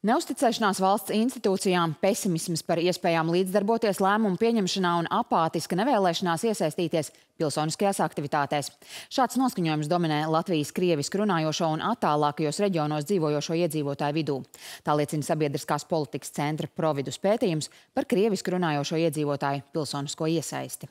Neusticēšanās valsts institūcijām, pesimisms par iespējām līdzdarboties lēmumu pieņemšanā un apātiska nevēlēšanās iesaistīties pilsoniskajās aktivitātēs. Šāds noskaņojums dominē Latvijas krievisku runājošo un attālākajos reģionos dzīvojošo iedzīvotāju vidū. Tā liecina sabiedriskās politikas centra providus pētījums par krievisku runājošo iedzīvotāju pilsonisko iesaisti.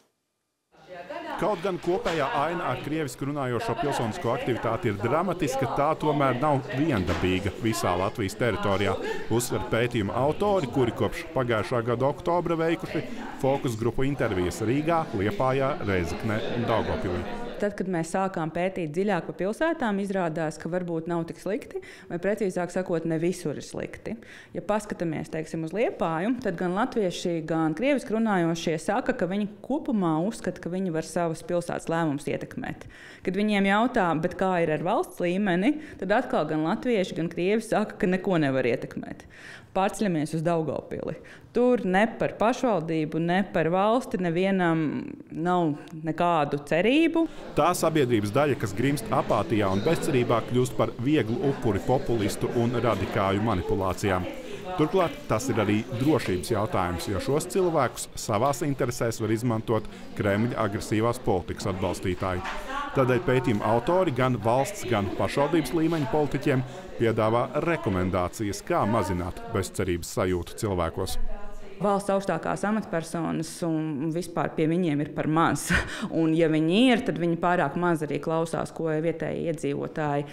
Kaut gan kopējā aina ar krievisku runājošo pilsonisko aktivitāti ir dramatiska, tā tomēr nav viendabīga visā Latvijas teritorijā. Uzsver pētījuma autori, kuri kopš pagājušā gada oktobra veikuši fokus grupu intervijas Rīgā, Liepājā, Reizeknē un Daugavpilī. Tad, kad mēs sākām pētīt dziļāk par pilsētām, izrādās, ka varbūt nav tik slikti, vai precīzāk sakot, ne visur ir slikti. Ja paskatāmies teiksim, uz liepāju, tad gan latvieši, gan krieviski runājošie saka, ka viņi kopumā uzskata, ka viņi var savas pilsētas lēmumus ietekmēt. Kad viņiem jautā, kā ir ar valsts līmeni, tad atkal gan latvieši, gan krievi saka, ka neko nevar ietekmēt. Pārceļamies uz Daugopili. Tur ne par pašvaldību, ne par valsti nevienam nav nekādu cerību. Tā sabiedrības daļa, kas grimst apātijā un bezcerībā, kļūst par vieglu upuri populistu un radikāļu manipulācijām. Turklāt tas ir arī drošības jautājums, jo šos cilvēkus savās interesēs var izmantot Kremļa agresīvās politikas atbalstītāji. Tādēļ pētījuma autori gan valsts, gan pašvaldības līmeņa politiķiem piedāvā rekomendācijas, kā mazināt bezcerības sajūtu cilvēkos valsts augstākās amatpersonas un vispār pie viņiem ir par maz. Un, ja viņi ir, tad viņi pārāk maz arī klausās, ko vietējie iedzīvotāji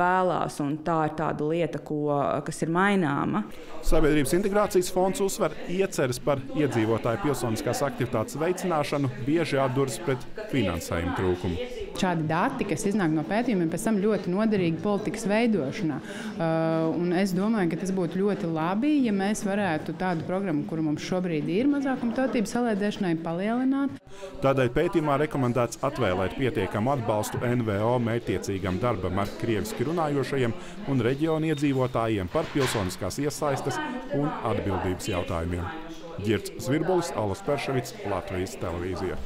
vēlās. Tā ir tāda lieta, ko, kas ir maināma. Sabiedrības integrācijas fonds uzsver ieceres par iedzīvotāju pilsoniskās aktivitātes veicināšanu, bieži atduras pret finansējumu trūkumu. Šādi dati, kas iznāk no pētījumiem, pēc tam ļoti noderīgi politikas veidošanā. Uh, es domāju, ka tas būtu ļoti labi, ja mēs varētu tādu programmu, kuru mums šobrīd ir mazākumtautību salēdēšanai, palielināt. Tādēļ pētījumā rekomendēts atvēlēt pietiekamu atbalstu NVO mērķtiecīgam darbam ar krieviski runājošajiem un reģionu iedzīvotājiem par pilsoniskās iesaistes un atbildības jautājumiem. Girts Zvirbulis, Alas Perševits, Latvijas televīzija.